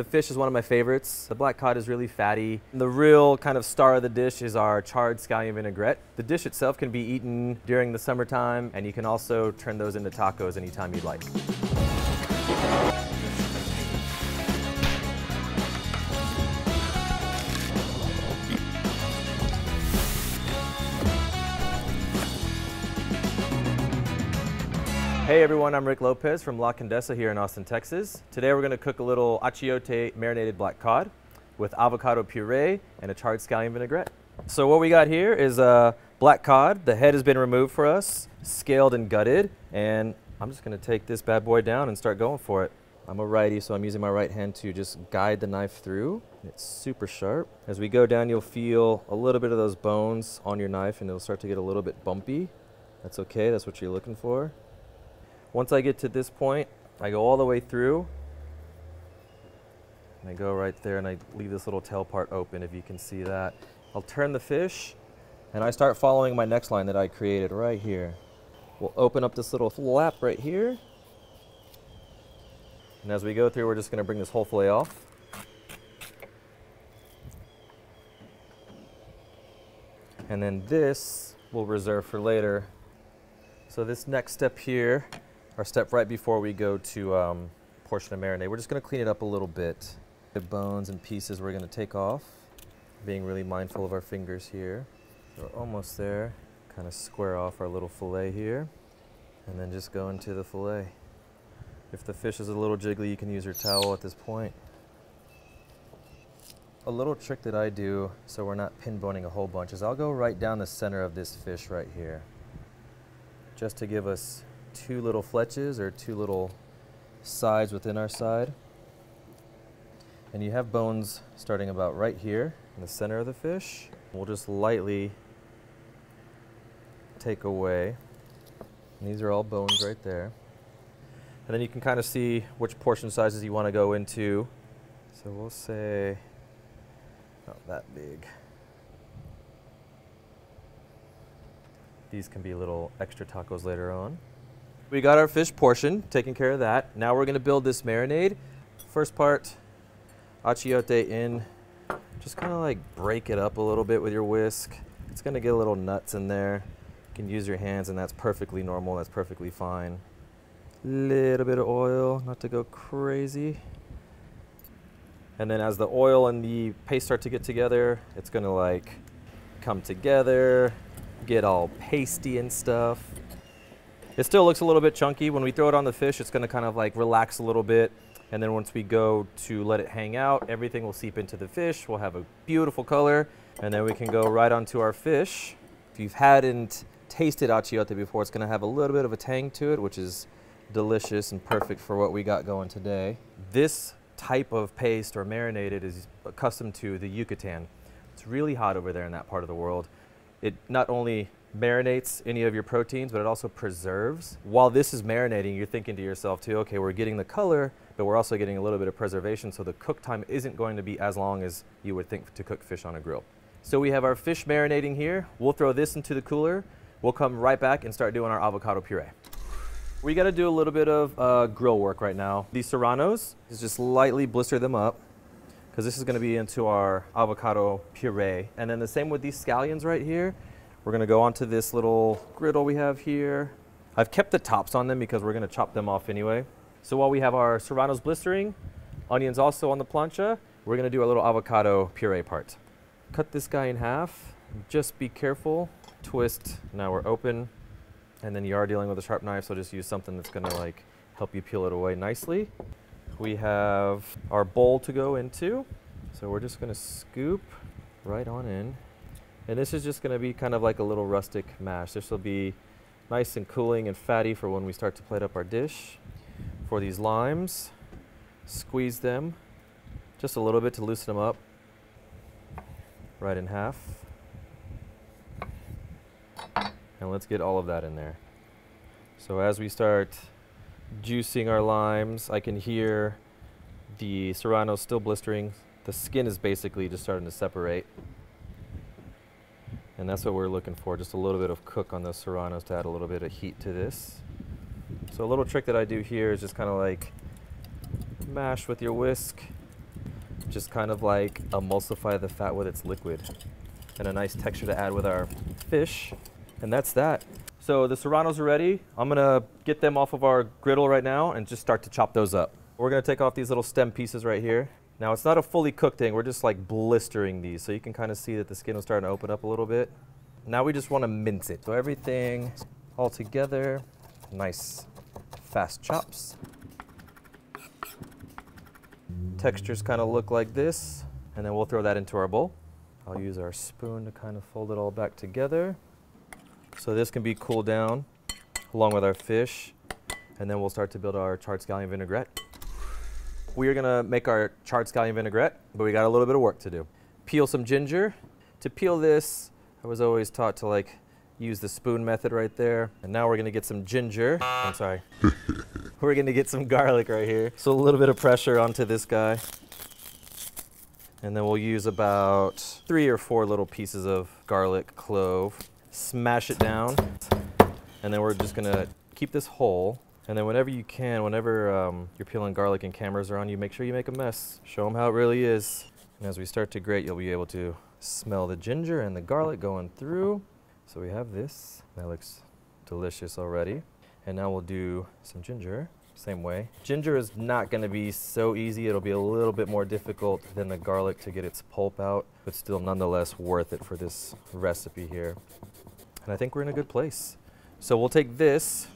The fish is one of my favorites. The black cod is really fatty. The real kind of star of the dish is our charred scallion vinaigrette. The dish itself can be eaten during the summertime, and you can also turn those into tacos anytime you'd like. Hey everyone, I'm Rick Lopez from La Condesa here in Austin, Texas. Today we're going to cook a little achiote marinated black cod with avocado puree and a charred scallion vinaigrette. So what we got here is a black cod. The head has been removed for us, scaled and gutted, and I'm just going to take this bad boy down and start going for it. I'm a righty, so I'm using my right hand to just guide the knife through. It's super sharp. As we go down, you'll feel a little bit of those bones on your knife and it'll start to get a little bit bumpy. That's okay, that's what you're looking for. Once I get to this point, I go all the way through. And I go right there and I leave this little tail part open if you can see that. I'll turn the fish and I start following my next line that I created right here. We'll open up this little flap right here. And as we go through, we're just gonna bring this whole fillet off. And then this we'll reserve for later. So this next step here our step right before we go to um, portion of marinade. We're just going to clean it up a little bit. The bones and pieces we're going to take off, being really mindful of our fingers here. We're almost there. Kind of square off our little fillet here, and then just go into the fillet. If the fish is a little jiggly, you can use your towel at this point. A little trick that I do so we're not pin boning a whole bunch is I'll go right down the center of this fish right here just to give us two little fletches or two little sides within our side. And you have bones starting about right here in the center of the fish. We'll just lightly take away. And these are all bones right there. And then you can kind of see which portion sizes you want to go into. So we'll say not that big. These can be little extra tacos later on. We got our fish portion, taking care of that. Now we're gonna build this marinade. First part, achiote in. Just kind of like break it up a little bit with your whisk. It's gonna get a little nuts in there. You can use your hands and that's perfectly normal, that's perfectly fine. Little bit of oil, not to go crazy. And then as the oil and the paste start to get together, it's gonna like come together, get all pasty and stuff. It still looks a little bit chunky. When we throw it on the fish, it's gonna kind of like relax a little bit. And then once we go to let it hang out, everything will seep into the fish. We'll have a beautiful color. And then we can go right onto our fish. If you've hadn't tasted achiote before, it's gonna have a little bit of a tang to it, which is delicious and perfect for what we got going today. This type of paste or marinated is accustomed to the Yucatan. It's really hot over there in that part of the world. It not only marinates any of your proteins, but it also preserves. While this is marinating, you're thinking to yourself too, okay, we're getting the color, but we're also getting a little bit of preservation, so the cook time isn't going to be as long as you would think to cook fish on a grill. So we have our fish marinating here. We'll throw this into the cooler. We'll come right back and start doing our avocado puree. We got to do a little bit of uh, grill work right now. These serranos is just lightly blister them up because this is going to be into our avocado puree. And then the same with these scallions right here. We're gonna go onto this little griddle we have here. I've kept the tops on them because we're gonna chop them off anyway. So while we have our serranos blistering, onions also on the plancha, we're gonna do our little avocado puree part. Cut this guy in half. Just be careful. Twist. Now we're open. And then you are dealing with a sharp knife, so just use something that's gonna like help you peel it away nicely. We have our bowl to go into. So we're just gonna scoop right on in. And this is just going to be kind of like a little rustic mash. This will be nice and cooling and fatty for when we start to plate up our dish. For these limes, squeeze them just a little bit to loosen them up. Right in half. And let's get all of that in there. So as we start juicing our limes, I can hear the serrano still blistering. The skin is basically just starting to separate. And that's what we're looking for, just a little bit of cook on those serranos to add a little bit of heat to this. So a little trick that I do here is just kind of like mash with your whisk just kind of like emulsify the fat with its liquid. And a nice texture to add with our fish. And that's that. So the serranos are ready. I'm gonna get them off of our griddle right now and just start to chop those up. We're gonna take off these little stem pieces right here. Now it's not a fully cooked thing, we're just like blistering these. So you can kind of see that the skin is starting to open up a little bit. Now we just wanna mince it. So everything all together, nice fast chops. Textures kind of look like this, and then we'll throw that into our bowl. I'll use our spoon to kind of fold it all back together. So this can be cooled down along with our fish, and then we'll start to build our charred scallion vinaigrette. We are gonna make our charred scallion vinaigrette, but we got a little bit of work to do. Peel some ginger. To peel this, I was always taught to like use the spoon method right there. And now we're gonna get some ginger. I'm sorry. we're gonna get some garlic right here. So a little bit of pressure onto this guy. And then we'll use about three or four little pieces of garlic clove. Smash it down. And then we're just gonna keep this whole. And then whenever you can, whenever um, you're peeling garlic and cameras are on you, make sure you make a mess. Show them how it really is. And as we start to grate, you'll be able to smell the ginger and the garlic going through. So we have this. That looks delicious already. And now we'll do some ginger, same way. Ginger is not gonna be so easy. It'll be a little bit more difficult than the garlic to get its pulp out, but still nonetheless worth it for this recipe here. And I think we're in a good place. So we'll take this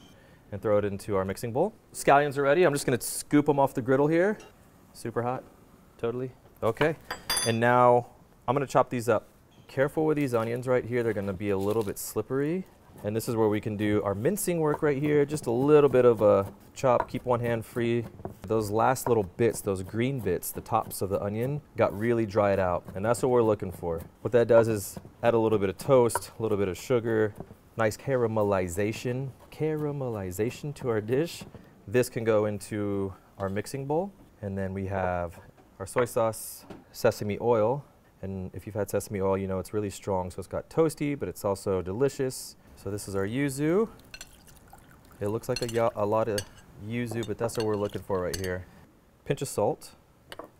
and throw it into our mixing bowl. Scallions are ready. I'm just gonna scoop them off the griddle here. Super hot, totally. Okay, and now I'm gonna chop these up. Careful with these onions right here. They're gonna be a little bit slippery. And this is where we can do our mincing work right here. Just a little bit of a chop, keep one hand free. Those last little bits, those green bits, the tops of the onion, got really dried out. And that's what we're looking for. What that does is add a little bit of toast, a little bit of sugar, nice caramelization, caramelization to our dish. This can go into our mixing bowl. And then we have our soy sauce, sesame oil. And if you've had sesame oil, you know it's really strong. So it's got toasty, but it's also delicious. So this is our yuzu. It looks like a, a lot of yuzu, but that's what we're looking for right here. Pinch of salt.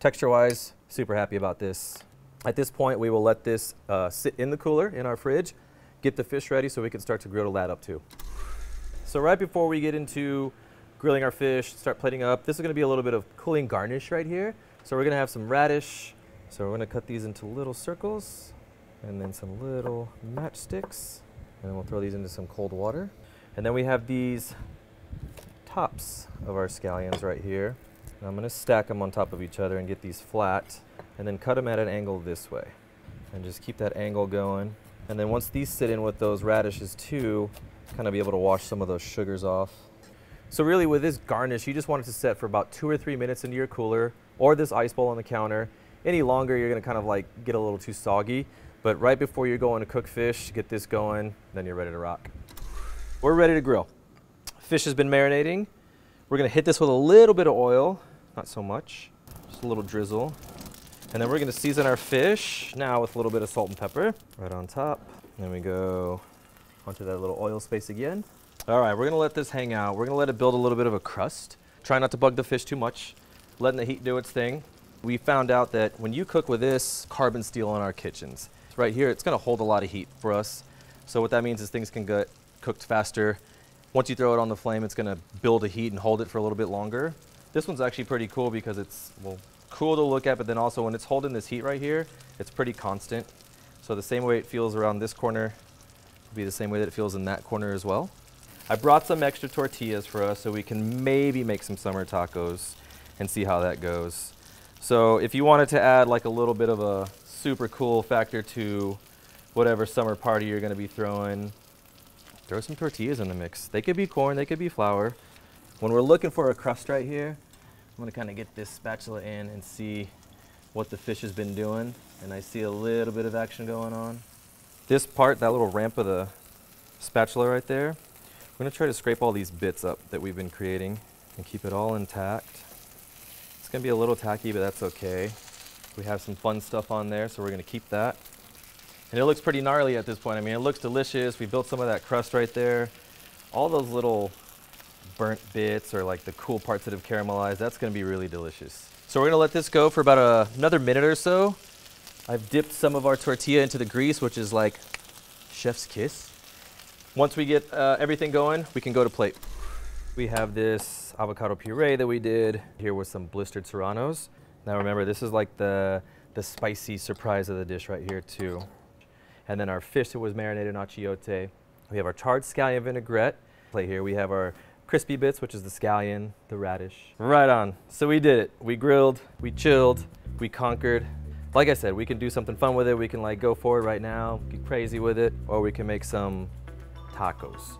Texture-wise, super happy about this. At this point, we will let this uh, sit in the cooler in our fridge, get the fish ready so we can start to griddle that up too. So right before we get into grilling our fish, start plating up, this is gonna be a little bit of cooling garnish right here. So we're gonna have some radish. So we're gonna cut these into little circles and then some little matchsticks. And then we'll throw these into some cold water. And then we have these tops of our scallions right here. And I'm gonna stack them on top of each other and get these flat and then cut them at an angle this way. And just keep that angle going. And then once these sit in with those radishes too, kind of be able to wash some of those sugars off. So really with this garnish, you just want it to set for about two or three minutes into your cooler or this ice bowl on the counter. Any longer, you're gonna kind of like get a little too soggy. But right before you're going to cook fish, get this going, then you're ready to rock. We're ready to grill. Fish has been marinating. We're gonna hit this with a little bit of oil, not so much, just a little drizzle. And then we're gonna season our fish now with a little bit of salt and pepper right on top. Then we go onto that little oil space again. All right, we're gonna let this hang out. We're gonna let it build a little bit of a crust. Try not to bug the fish too much, letting the heat do its thing. We found out that when you cook with this carbon steel in our kitchens, right here, it's gonna hold a lot of heat for us. So what that means is things can get cooked faster. Once you throw it on the flame, it's gonna build a heat and hold it for a little bit longer. This one's actually pretty cool because it's, well, cool to look at, but then also when it's holding this heat right here, it's pretty constant. So the same way it feels around this corner will be the same way that it feels in that corner as well. I brought some extra tortillas for us so we can maybe make some summer tacos and see how that goes. So if you wanted to add like a little bit of a super cool factor to whatever summer party you're gonna be throwing, throw some tortillas in the mix. They could be corn, they could be flour. When we're looking for a crust right here, I'm gonna kind of get this spatula in and see what the fish has been doing. And I see a little bit of action going on. This part, that little ramp of the spatula right there, we're gonna try to scrape all these bits up that we've been creating and keep it all intact. It's gonna be a little tacky, but that's okay. We have some fun stuff on there, so we're gonna keep that. And it looks pretty gnarly at this point. I mean, it looks delicious. We built some of that crust right there. All those little burnt bits or like the cool parts that have caramelized, that's gonna be really delicious. So we're gonna let this go for about a, another minute or so. I've dipped some of our tortilla into the grease, which is like chef's kiss. Once we get uh, everything going, we can go to plate. We have this avocado puree that we did here with some blistered serranos. Now remember, this is like the, the spicy surprise of the dish right here too. And then our fish that was marinated in achiote. We have our charred scallion vinaigrette. Play here, we have our crispy bits, which is the scallion, the radish. Right on. So we did it. We grilled, we chilled, we conquered. Like I said, we can do something fun with it. We can like go forward right now, get crazy with it, or we can make some tacos,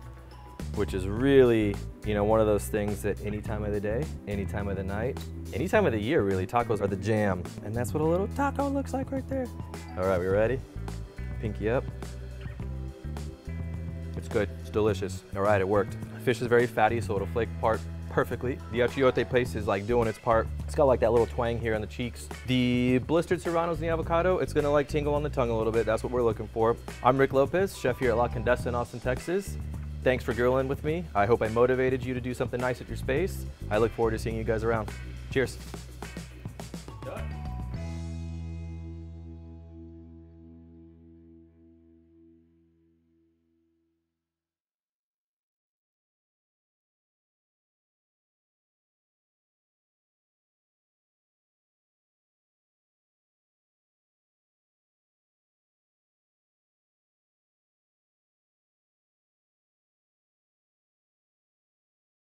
which is really, you know, one of those things that any time of the day, any time of the night, any time of the year, really, tacos are the jam. And that's what a little taco looks like right there. All right, we ready? Pinky up. It's good, it's delicious. All right, it worked. Fish is very fatty, so it'll flake apart perfectly. The achiote paste is like doing its part. It's got like that little twang here on the cheeks. The blistered serranos and the avocado, it's gonna like tingle on the tongue a little bit. That's what we're looking for. I'm Rick Lopez, chef here at La Condesa in Austin, Texas. Thanks for grilling with me. I hope I motivated you to do something nice at your space. I look forward to seeing you guys around. Cheers.